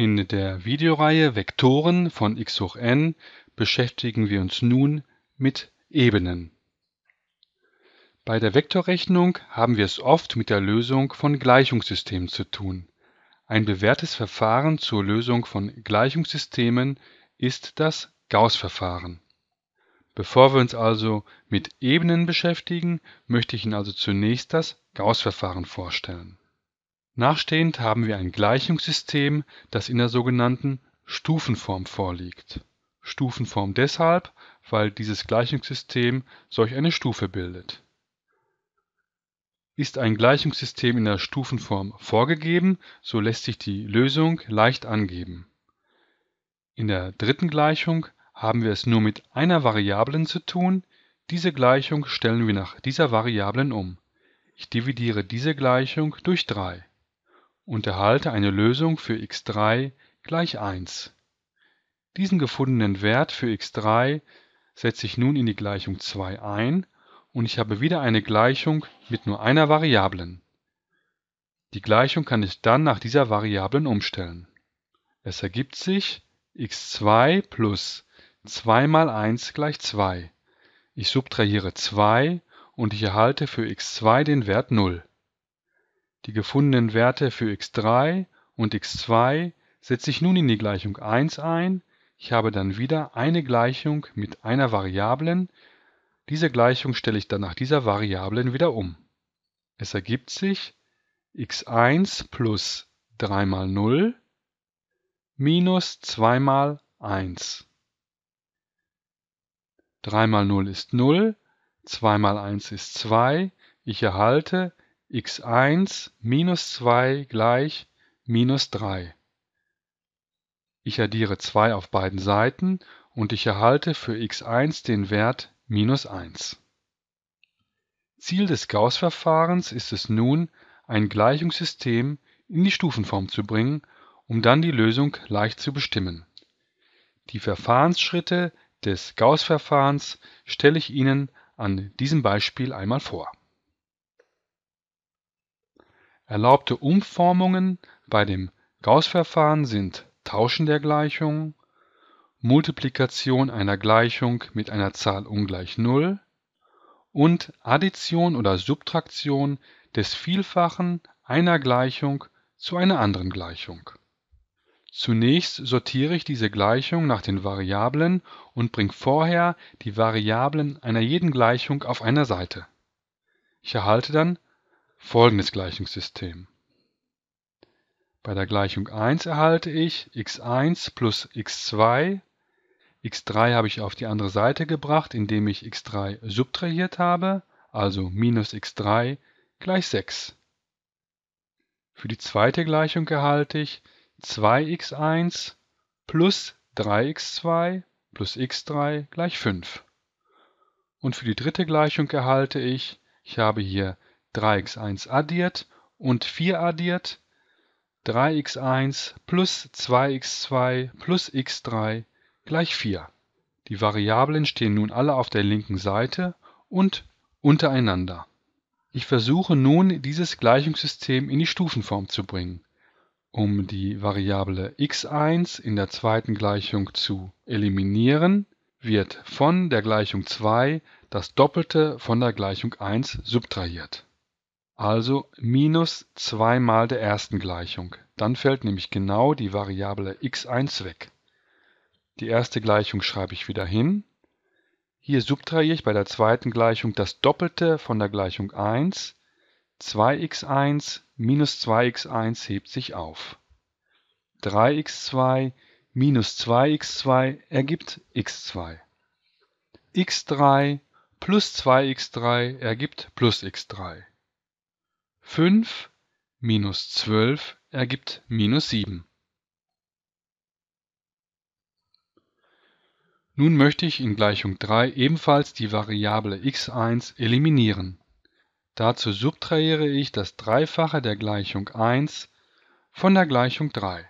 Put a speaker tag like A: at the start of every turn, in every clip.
A: In der Videoreihe Vektoren von x hoch n beschäftigen wir uns nun mit Ebenen. Bei der Vektorrechnung haben wir es oft mit der Lösung von Gleichungssystemen zu tun. Ein bewährtes Verfahren zur Lösung von Gleichungssystemen ist das Gauß-Verfahren. Bevor wir uns also mit Ebenen beschäftigen, möchte ich Ihnen also zunächst das Gauß-Verfahren vorstellen. Nachstehend haben wir ein Gleichungssystem, das in der sogenannten Stufenform vorliegt. Stufenform deshalb, weil dieses Gleichungssystem solch eine Stufe bildet. Ist ein Gleichungssystem in der Stufenform vorgegeben, so lässt sich die Lösung leicht angeben. In der dritten Gleichung haben wir es nur mit einer Variablen zu tun, diese Gleichung stellen wir nach dieser Variablen um. Ich dividiere diese Gleichung durch 3 und erhalte eine Lösung für x3 gleich 1. Diesen gefundenen Wert für x3 setze ich nun in die Gleichung 2 ein und ich habe wieder eine Gleichung mit nur einer Variablen. Die Gleichung kann ich dann nach dieser Variablen umstellen. Es ergibt sich x2 plus 2 mal 1 gleich 2. Ich subtrahiere 2 und ich erhalte für x2 den Wert 0. Die gefundenen Werte für x3 und x2 setze ich nun in die Gleichung 1 ein, ich habe dann wieder eine Gleichung mit einer Variablen, diese Gleichung stelle ich dann nach dieser Variablen wieder um. Es ergibt sich x1 plus 3 mal 0 minus 2 mal 1. 3 mal 0 ist 0, 2 mal 1 ist 2, ich erhalte x1 minus 2 gleich minus 3. Ich addiere 2 auf beiden Seiten und ich erhalte für x1 den Wert minus 1. Ziel des Gauß-Verfahrens ist es nun, ein Gleichungssystem in die Stufenform zu bringen, um dann die Lösung leicht zu bestimmen. Die Verfahrensschritte des Gauß-Verfahrens stelle ich Ihnen an diesem Beispiel einmal vor Erlaubte Umformungen bei dem Gauß-Verfahren sind Tauschen der Gleichungen, Multiplikation einer Gleichung mit einer Zahl ungleich Null und Addition oder Subtraktion des Vielfachen einer Gleichung zu einer anderen Gleichung. Zunächst sortiere ich diese Gleichung nach den Variablen und bringe vorher die Variablen einer jeden Gleichung auf einer Seite. Ich erhalte dann folgendes Gleichungssystem. Bei der Gleichung 1 erhalte ich x1 plus x2. x3 habe ich auf die andere Seite gebracht, indem ich x3 subtrahiert habe, also minus x3 gleich 6. Für die zweite Gleichung erhalte ich 2x1 plus 3x2 plus x3 gleich 5. Und für die dritte Gleichung erhalte ich, ich habe hier 3x1 addiert und 4 addiert, 3x1 plus 2x2 plus x3 gleich 4. Die Variablen stehen nun alle auf der linken Seite und untereinander. Ich versuche nun, dieses Gleichungssystem in die Stufenform zu bringen. Um die Variable x1 in der zweiten Gleichung zu eliminieren, wird von der Gleichung 2 das Doppelte von der Gleichung 1 subtrahiert also minus 2 mal der ersten Gleichung. Dann fällt nämlich genau die Variable x1 weg. Die erste Gleichung schreibe ich wieder hin. Hier subtrahiere ich bei der zweiten Gleichung das Doppelte von der Gleichung 1. 2x1 minus 2x1 hebt sich auf. 3x2 minus 2x2 ergibt x2. x3 plus 2x3 ergibt plus x3. 5 minus 12 ergibt minus 7. Nun möchte ich in Gleichung 3 ebenfalls die Variable x1 eliminieren. Dazu subtrahiere ich das Dreifache der Gleichung 1 von der Gleichung 3.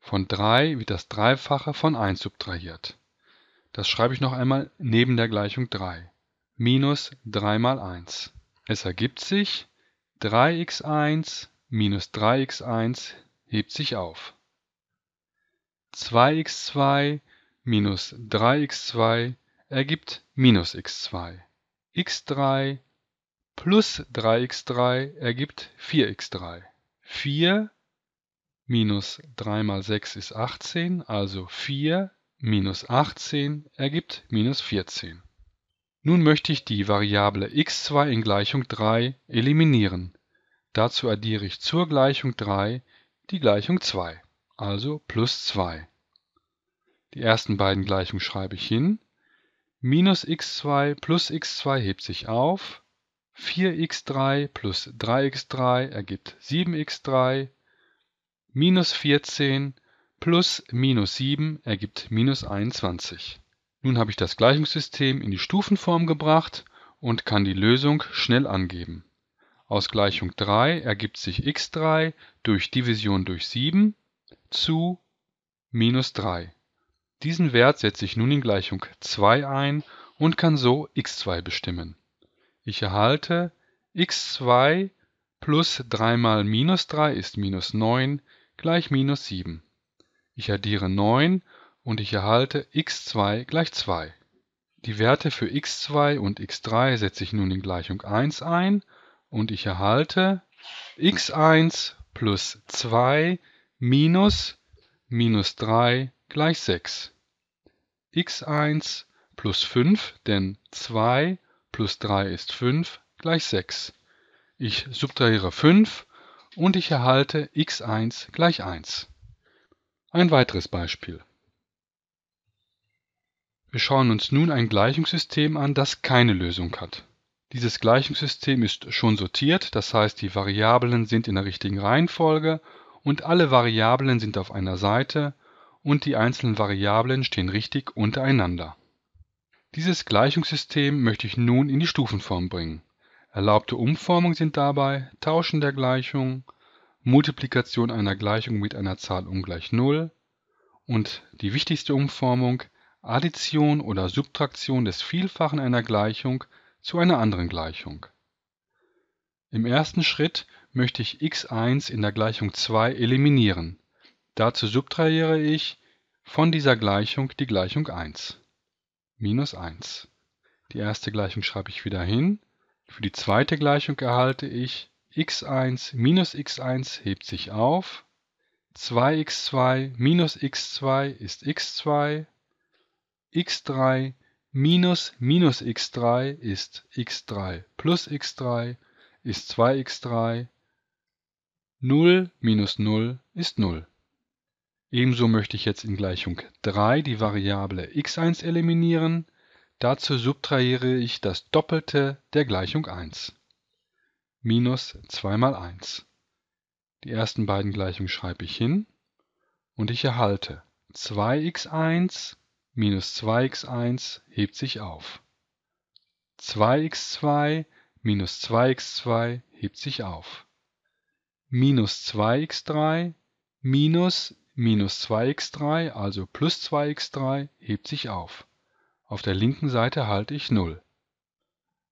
A: Von 3 wird das Dreifache von 1 subtrahiert. Das schreibe ich noch einmal neben der Gleichung 3. Minus 3 mal 1. Es ergibt sich 3x1 minus 3x1 hebt sich auf. 2x2 minus 3x2 ergibt minus x2. x3 plus 3x3 ergibt 4x3. 4 minus 3 mal 6 ist 18, also 4 minus 18 ergibt minus 14. Nun möchte ich die Variable x2 in Gleichung 3 eliminieren. Dazu addiere ich zur Gleichung 3 die Gleichung 2, also plus 2. Die ersten beiden Gleichungen schreibe ich hin. Minus x2 plus x2 hebt sich auf. 4x3 plus 3x3 ergibt 7x3. Minus 14 plus minus 7 ergibt minus 21. Nun habe ich das Gleichungssystem in die Stufenform gebracht und kann die Lösung schnell angeben. Aus Gleichung 3 ergibt sich x3 durch Division durch 7 zu minus 3. Diesen Wert setze ich nun in Gleichung 2 ein und kann so x2 bestimmen. Ich erhalte x2 plus 3 mal minus 3 ist minus 9 gleich minus 7. Ich addiere 9 und ich erhalte x2 gleich 2. Die Werte für x2 und x3 setze ich nun in Gleichung 1 ein und ich erhalte x1 plus 2 minus minus 3 gleich 6. x1 plus 5, denn 2 plus 3 ist 5, gleich 6. Ich subtrahiere 5 und ich erhalte x1 gleich 1. Ein weiteres Beispiel. Wir schauen uns nun ein Gleichungssystem an, das keine Lösung hat. Dieses Gleichungssystem ist schon sortiert, das heißt die Variablen sind in der richtigen Reihenfolge und alle Variablen sind auf einer Seite und die einzelnen Variablen stehen richtig untereinander. Dieses Gleichungssystem möchte ich nun in die Stufenform bringen. Erlaubte Umformungen sind dabei Tauschen der Gleichung, Multiplikation einer Gleichung mit einer Zahl ungleich 0 und die wichtigste Umformung Addition oder Subtraktion des Vielfachen einer Gleichung zu einer anderen Gleichung. Im ersten Schritt möchte ich x1 in der Gleichung 2 eliminieren. Dazu subtrahiere ich von dieser Gleichung die Gleichung 1. Minus 1. Die erste Gleichung schreibe ich wieder hin. Für die zweite Gleichung erhalte ich x1 minus x1 hebt sich auf. 2x2 minus x2 ist x2. X3 minus minus x3 ist x3 plus x3 ist 2x3 0 minus 0 ist 0. Ebenso möchte ich jetzt in Gleichung 3 die Variable x1 eliminieren. Dazu subtrahiere ich das Doppelte der Gleichung 1. Minus 2 mal 1. Die ersten beiden Gleichungen schreibe ich hin und ich erhalte 2x1 minus 2x1 hebt sich auf. 2x2 minus 2x2 hebt sich auf minus 2x3 minus minus 2x3, also plus 2x3, hebt sich auf. Auf der linken Seite halte ich 0.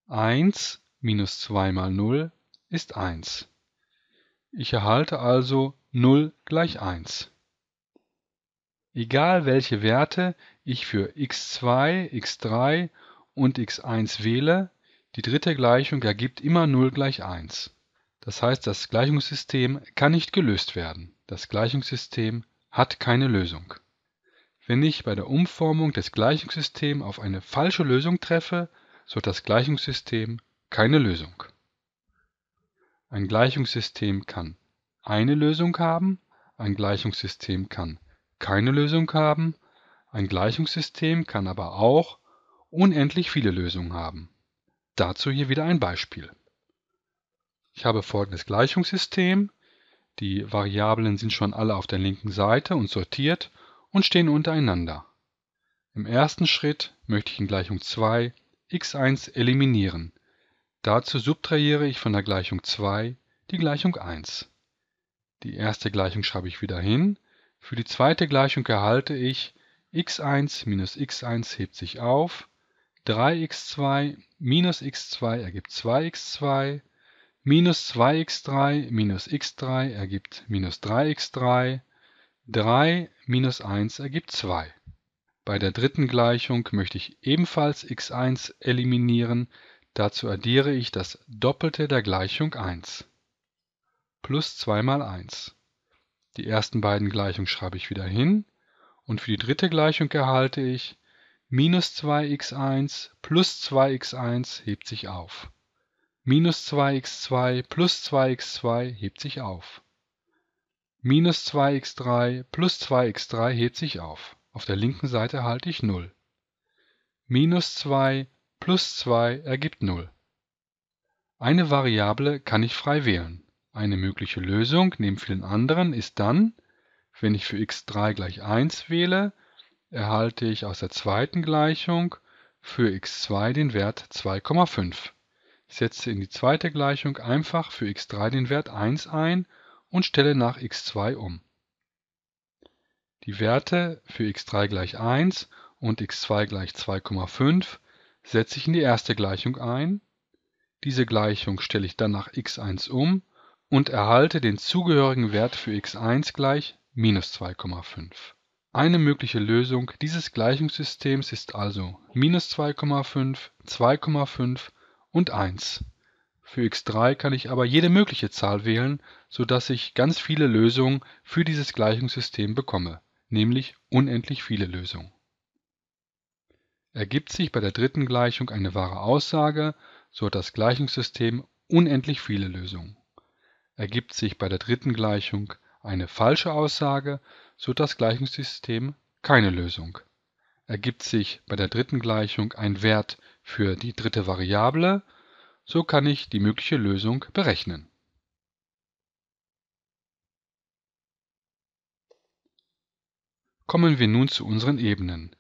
A: 1 minus 2 mal 0 ist 1. Ich erhalte also 0 gleich 1. Egal welche Werte ich für x2, x3 und x1 wähle, die dritte Gleichung ergibt immer 0 gleich 1. Das heißt, das Gleichungssystem kann nicht gelöst werden. Das Gleichungssystem hat keine Lösung. Wenn ich bei der Umformung des Gleichungssystems auf eine falsche Lösung treffe, so hat das Gleichungssystem keine Lösung. Ein Gleichungssystem kann eine Lösung haben, ein Gleichungssystem kann keine Lösung haben, ein Gleichungssystem kann aber auch unendlich viele Lösungen haben. Dazu hier wieder ein Beispiel. Ich habe folgendes Gleichungssystem. Die Variablen sind schon alle auf der linken Seite und sortiert und stehen untereinander. Im ersten Schritt möchte ich in Gleichung 2 x1 eliminieren. Dazu subtrahiere ich von der Gleichung 2 die Gleichung 1. Die erste Gleichung schreibe ich wieder hin. Für die zweite Gleichung erhalte ich x1 minus x1 hebt sich auf, 3x2 minus x2 ergibt 2x2 Minus 2x3 minus x3 ergibt minus 3x3. 3 minus 1 ergibt 2. Bei der dritten Gleichung möchte ich ebenfalls x1 eliminieren, dazu addiere ich das Doppelte der Gleichung 1 plus 2 mal 1. Die ersten beiden Gleichungen schreibe ich wieder hin und für die dritte Gleichung erhalte ich minus 2x1 plus 2x1 hebt sich auf. Minus 2x2 plus 2x2 hebt sich auf. Minus 2x3 plus 2x3 hebt sich auf. Auf der linken Seite erhalte ich 0. Minus 2 plus 2 ergibt 0. Eine Variable kann ich frei wählen. Eine mögliche Lösung neben vielen anderen ist dann, wenn ich für x3 gleich 1 wähle, erhalte ich aus der zweiten Gleichung für x2 den Wert 2,5. Ich setze in die zweite Gleichung einfach für x3 den Wert 1 ein und stelle nach x2 um. Die Werte für x3 gleich 1 und x2 gleich 2,5 setze ich in die erste Gleichung ein. Diese Gleichung stelle ich dann nach x1 um und erhalte den zugehörigen Wert für x1 gleich minus 2,5. Eine mögliche Lösung dieses Gleichungssystems ist also minus 2,5, 2,5 und 1. Für x3 kann ich aber jede mögliche Zahl wählen, so dass ich ganz viele Lösungen für dieses Gleichungssystem bekomme, nämlich unendlich viele Lösungen. Ergibt sich bei der dritten Gleichung eine wahre Aussage, so hat das Gleichungssystem unendlich viele Lösungen. Ergibt sich bei der dritten Gleichung eine falsche Aussage, so das Gleichungssystem keine Lösung. Ergibt sich bei der dritten Gleichung ein Wert für die dritte Variable, so kann ich die mögliche Lösung berechnen. Kommen wir nun zu unseren Ebenen.